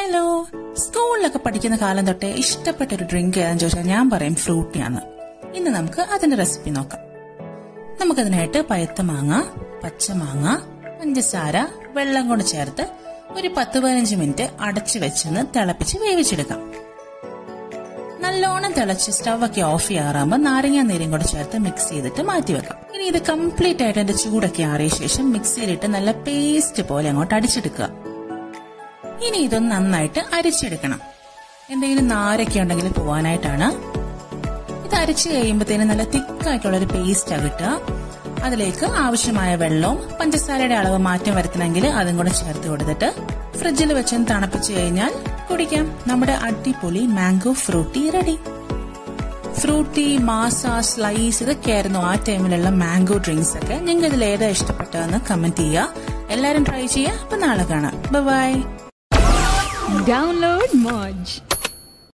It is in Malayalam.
ഹലോ സ്കൂളിലൊക്കെ പഠിക്കുന്ന കാലം തൊട്ടേ ഇഷ്ടപ്പെട്ട ഒരു ഡ്രിങ്ക് ഏതാന്ന് ചോദിച്ചാൽ ഞാൻ പറയും ഫ്രൂട്ടിയാണ് ഇന്ന് നമുക്ക് അതിന്റെ റെസിപ്പി നോക്കാം. നമുക്കതിനായിട്ട് പഴുത്ത മാങ്ങ പച്ചമാങ്ങ പഞ്ചസാര വെള്ളം കൊണ്ട് ചേർത്ത് ഒരു പത്ത് പതിനഞ്ച് മിനിറ്റ് അടച്ചു വെച്ചൊന്ന് തിളപ്പിച്ച് വേവിച്ചെടുക്കാം. നല്ലോണം തിളച്ച് സ്റ്റവ് ഒക്കെ ഓഫ് ചെയ്യാറാകുമ്പോൾ നാരങ്ങ നീരും കൂടെ ചേർത്ത് മിക്സ് ചെയ്തിട്ട് മാറ്റി വെക്കാം. ഇനി ഇത് കംപ്ലീറ്റ് ആയിട്ട് അതിന്റെ ചൂടൊക്കെ ആറിയ ശേഷം മിക്സിയിലിട്ട് നല്ല പേസ്റ്റ് പോലെ അങ്ങോട്ട് അടിച്ചെടുക്കുക. ഇനി ഇതൊന്ന് നന്നായിട്ട് അരിച്ചെടുക്കണം. എന്തെങ്കിലും നാരൊക്കെ ഉണ്ടെങ്കിൽ പോവാനായിട്ടാണ്. ഇത് അരച്ച് കഴിയുമ്പോഴത്തേനും നല്ല തിക്കായിട്ടുള്ള ഒരു പേസ്റ്റ് കിട്ടുക. അതിലേക്ക് ആവശ്യമായ വെള്ളവും പഞ്ചസാരയുടെ അളവ് മാറ്റം വരുത്തണമെങ്കിൽ അതും കൂടെ ചേർത്ത് കൊടുത്തിട്ട് ഫ്രിഡ്ജിൽ വെച്ചൊന്ന് തണുപ്പിച്ച് കഴിഞ്ഞാൽ കുടിക്കാം. നമ്മുടെ അടിപൊളി mango Frooti ready. Frooti Maaza Slice ഇതൊക്കെയായിരുന്നു ആ ടൈമിലുള്ള മാംഗോ ഡ്രിങ്ക്സ് ഒക്കെ. നിങ്ങൾക്ക് ഇതിൽ ഏതാ ഇഷ്ടപ്പെട്ടതെന്ന് കമന്റ് ചെയ്യുക. എല്ലാരും ട്രൈ ചെയ്യുക. അപ്പൊ നാളെ കാണാം. ബൈ. Download Modge.